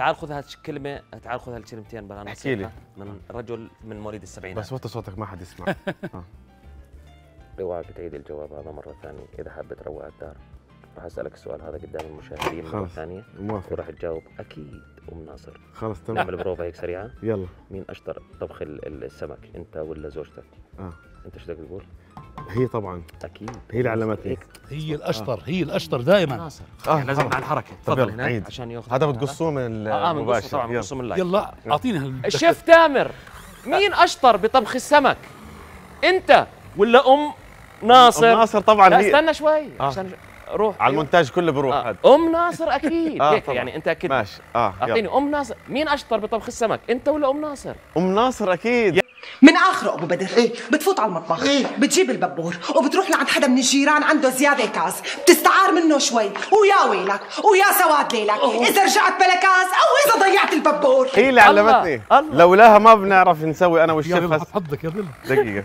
تعال خذ هالكلمه تعال خذ هالكلمتين بلا احكي لي. من رجل من مواليد السبعينات. بس وطي صوتك ما حد يسمع. اوعك تعيد الجواب هذا مرة ثانية. إذا حابب تروق الدار راح أسألك السؤال هذا قدام المشاهدين مرة خلص. ثانية موافق. وراح تجاوب أكيد أم ناصر. خلص تمام. نعمل بروفا هيك سريعة. يلا. مين أشطر طبخ ال- ال- السمك أنت ولا زوجتك؟ آه. أنت شو بدك تقول؟ هي طبعا. أكيد. هي اللي علمتني هي الأشطر هي الأشطر دائما. ناصر. آه، يعني لازم. مع الحركه طب تفضل. هناك عيد. عشان ياخذ هذا بتقصوه من آه آه المباشر. طبعا يلا. بنقصه من ال live. يلا أعطيني هال- الشيف تامر. مين أشطر بطبخ السمك؟ أنت ولا أم ناصر؟ أم ناصر طبعا لا هي. استنى شوي آه. عشان روح. على المونتاج كله بروح آه. أم ناصر أكيد. آه، هيك. يعني أنت أكيد. ماشي. آه. أعطيني أم ناصر. مين أشطر بطبخ السمك؟ أنت ولا أم ناصر؟ أم ناصر أكيد. من اخره أبو بدر. بتفوت على المطبخ. بتجيب الببور وبتروح لعند حدا من الجيران عنده زيادة كاز بتستعار منه شوي. ويا ويلك ويا سواد ليلك. إذا رجعت بلا كاز أو إذا ضيعت الببور. هي اللي الله، علمتني. الله. لولاها ما بنعرف نسوي أنا يا والشيف حط حظك يا دقيقة.